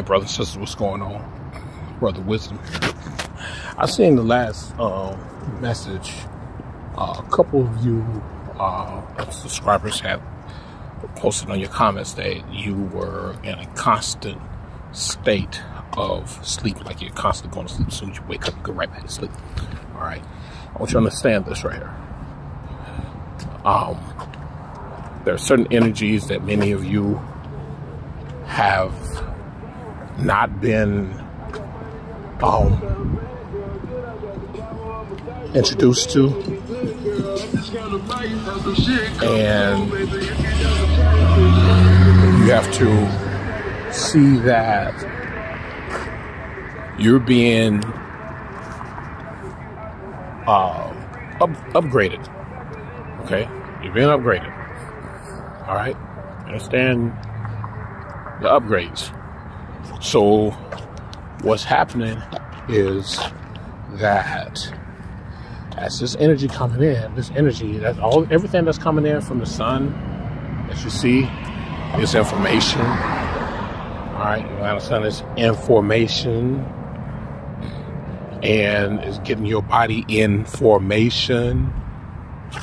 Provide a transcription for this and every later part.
Hey, brothers and sisters, what's going on? Brother Wisdom. here. I seen the last uh, message. Uh, a couple of you uh, subscribers have posted on your comments that you were in a constant state of sleep, like you're constantly going to sleep. As soon as you wake up, you go right back to sleep. All right. I want you to understand this right here. Um, there are certain energies that many of you have not been um, introduced to. And you have to see that you're being uh, up, upgraded. Okay? You're being upgraded. All right? Understand the upgrades. So what's happening is that as this energy coming in, this energy, that's all everything that's coming in from the sun that you see is information. All right, you understand this information and is getting your body in formation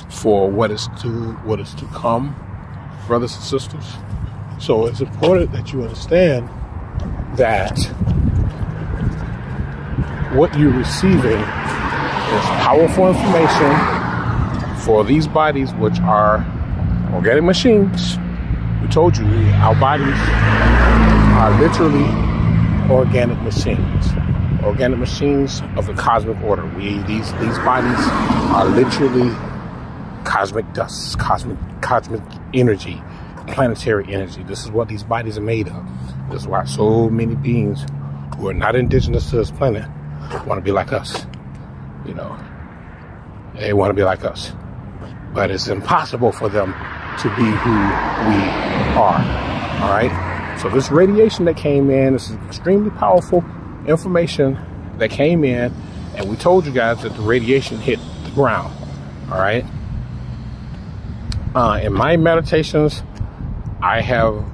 for what is to what is to come, brothers and sisters. So it's important that you understand that what you're receiving is powerful information for these bodies, which are organic machines. We told you our bodies are literally organic machines. Organic machines of the cosmic order. We these these bodies are literally cosmic dust, cosmic cosmic energy, planetary energy. This is what these bodies are made of. This is why so many beings who are not indigenous to this planet want to be like us. You know, they want to be like us. But it's impossible for them to be who we are. All right? So, this radiation that came in, this is extremely powerful information that came in, and we told you guys that the radiation hit the ground. All right? Uh, in my meditations, I have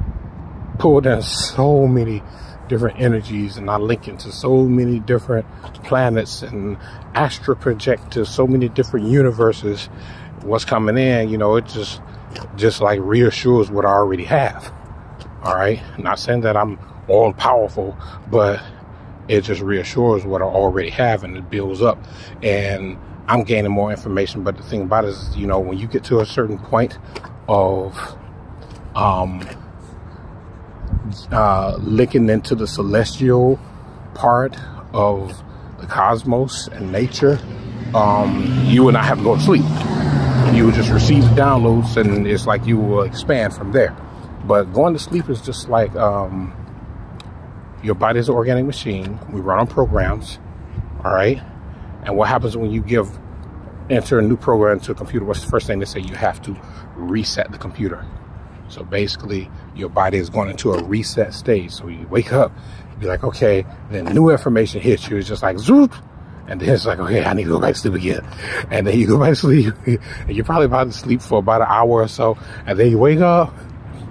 pulled in so many different energies and I link into so many different planets and astro project to so many different universes. What's coming in, you know, it just just like reassures what I already have. All right. Not saying that I'm all powerful, but it just reassures what I already have and it builds up. And I'm gaining more information. But the thing about it is, you know, when you get to a certain point of um uh, into the celestial part of the cosmos and nature, um, you would not have to go to sleep. You would just receive the downloads, and it's like you will expand from there. But going to sleep is just like um, your body is an organic machine. We run on programs, all right. And what happens when you give enter a new program to a computer? What's the first thing they say? You have to reset the computer. So basically, your body is going into a reset stage. So you wake up, you be like, okay, then new information hits you. It's just like, zoop. And then it's like, okay, I need to go back to sleep again. And then you go back to sleep. and you're probably about to sleep for about an hour or so. And then you wake up.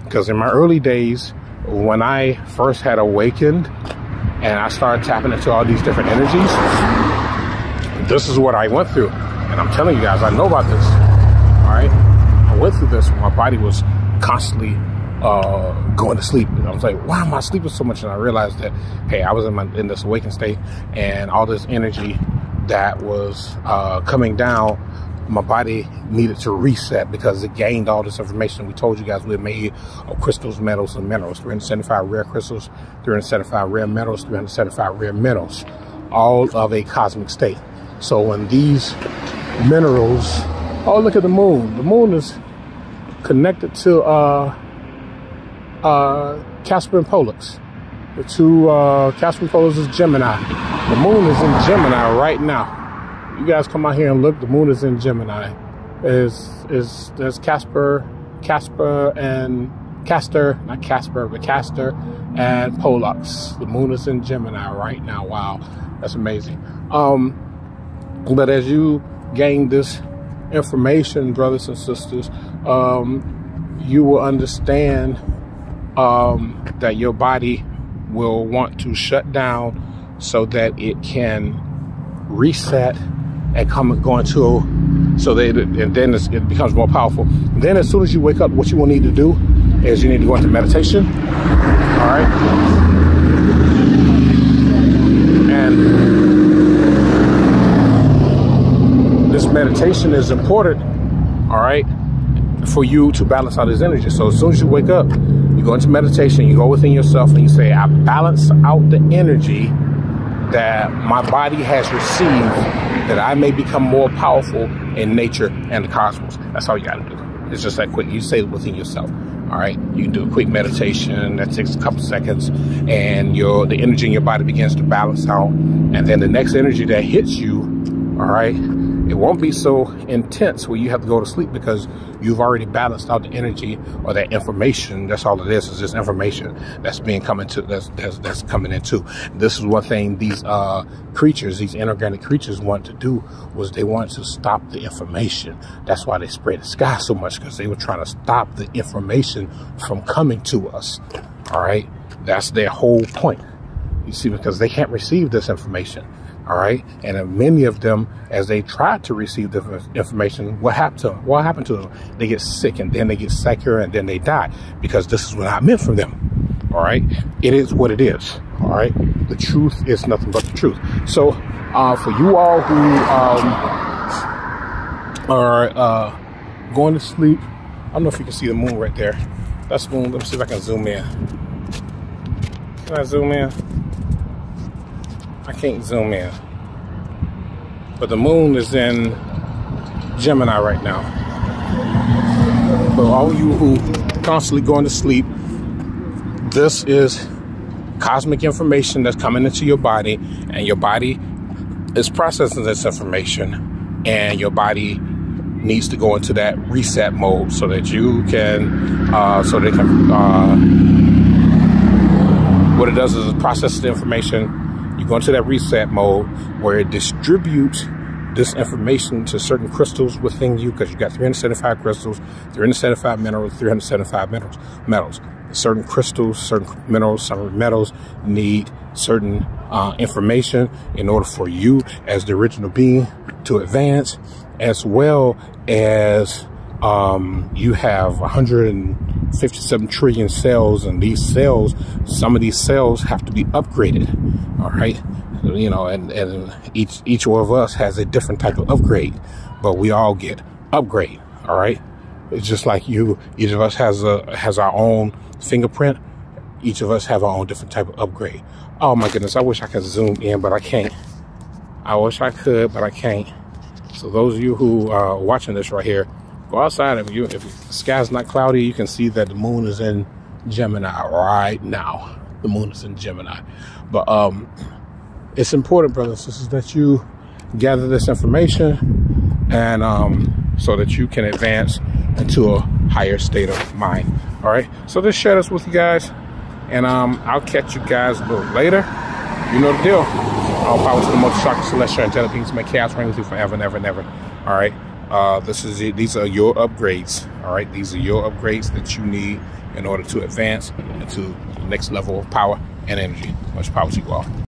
Because in my early days, when I first had awakened and I started tapping into all these different energies, this is what I went through. And I'm telling you guys, I know about this. All right. I went through this my body was constantly uh, going to sleep. I was like, why am I sleeping so much? And I realized that, hey, I was in my in this awakened state, and all this energy that was uh, coming down, my body needed to reset because it gained all this information. We told you guys we made of crystals, metals, and minerals. 375 rare crystals, 375 rare metals, 375 rare minerals, all of a cosmic state. So when these minerals, oh, look at the moon. The moon is connected to uh, uh, Castor and Pollux. The two, uh, Castor and Pollux is Gemini. The moon is in Gemini right now. You guys come out here and look, the moon is in Gemini. Is is there's Casper, Casper and Castor, not Casper, but Castor and Pollux. The moon is in Gemini right now. Wow, that's amazing. Um, but as you gain this information, brothers and sisters, um, you will understand um, that your body will want to shut down so that it can reset and come go into so that and then it becomes more powerful. Then as soon as you wake up, what you will need to do is you need to go into meditation. All right. And this meditation is important, all right, for you to balance out this energy. So as soon as you wake up, you go into meditation, you go within yourself and you say, I balance out the energy that my body has received that I may become more powerful in nature and the cosmos. That's all you got to do. It's just that quick. You say it within yourself. All right. You do a quick meditation that takes a couple seconds, and your the energy in your body begins to balance out. And then the next energy that hits you, all right, it won't be so intense where you have to go to sleep because you've already balanced out the energy or that information. That's all it is. Is just information that's being coming to that's that's, that's coming into. This is one thing these uh, creatures, these inorganic creatures, want to do was they want to stop the information. That's why they spray the sky so much because they were trying to stop the information from coming to us. All right, that's their whole point. You see, because they can't receive this information. All right. And many of them, as they try to receive the information, what happened to them? What happened to them? They get sick and then they get sicker and then they die because this is what I meant for them. All right. It is what it is. All right. The truth is nothing but the truth. So, uh, for you all who um, are uh, going to sleep, I don't know if you can see the moon right there. That's moon. Let me see if I can zoom in. Can I zoom in? I can't zoom in. But the moon is in Gemini right now. For all you who constantly going to sleep, this is cosmic information that's coming into your body, and your body is processing this information, and your body needs to go into that reset mode so that you can, uh, so they can, uh, what it does is it processes the information you go into that reset mode where it distributes this information to certain crystals within you because you got 375 crystals, 375 minerals, 375 metals. Metals. Certain crystals, certain minerals, certain metals need certain uh, information in order for you as the original being to advance, as well as um, you have 157 trillion cells, and these cells, some of these cells have to be upgraded. All right, you know, and and each each one of us has a different type of upgrade, but we all get upgrade. All right, it's just like you. Each of us has a has our own fingerprint. Each of us have our own different type of upgrade. Oh my goodness, I wish I could zoom in, but I can't. I wish I could, but I can't. So those of you who are watching this right here, Go outside. If you if the sky's not cloudy, you can see that the moon is in Gemini right now. The moon is in Gemini. But um, it's important, brothers and sisters, that you gather this information and um, so that you can advance into a higher state of mind. All right. So just share this with you guys, and um, I'll catch you guys a little later. You know the deal. All power to the most celestial angelic beings. May chaos reign with you forever and ever and ever. All right. Uh, this is these are your upgrades. All right, these are your upgrades that you need in order to advance into the next level of power and energy. Much power to you all.